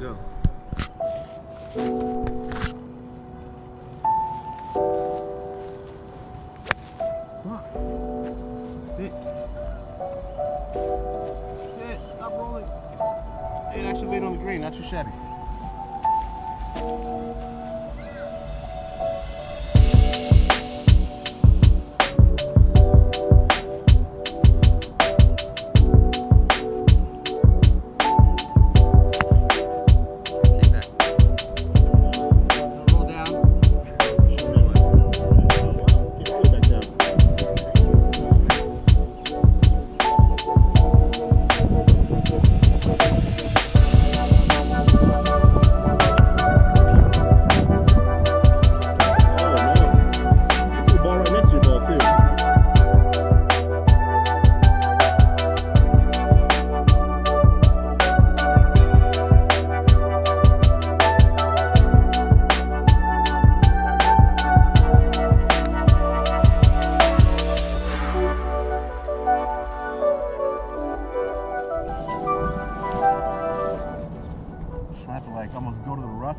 Go. Come on. Sit. Sit. Stop rolling. Hey, it actually laid on the green, not too shabby.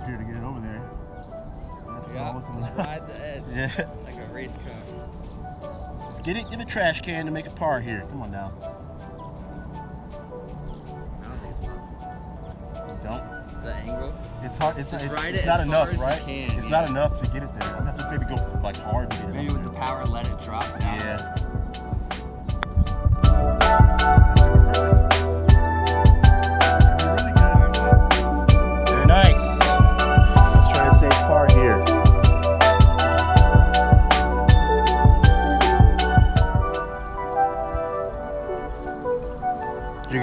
Here to get it over there. I have to go Yeah, just ride the edge Yeah. like a race car. Let's get it in the trash can to make a par here. Come on now. I don't think it's. Don't. The angle. It's hard. It's, Just not, it's it not enough, far as you right? can, it's not enough to get it there. I have to maybe go like hard to get it. Maybe with the power, let it drop down. Yeah.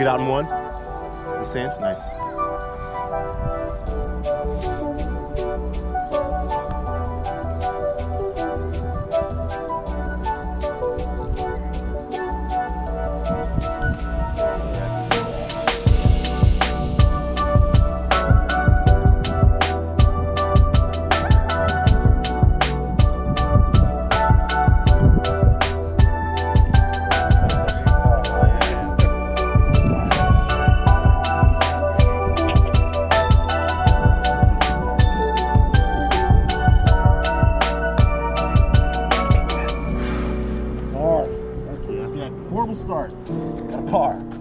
Get out in one? The sand? Nice. Start. Got a par.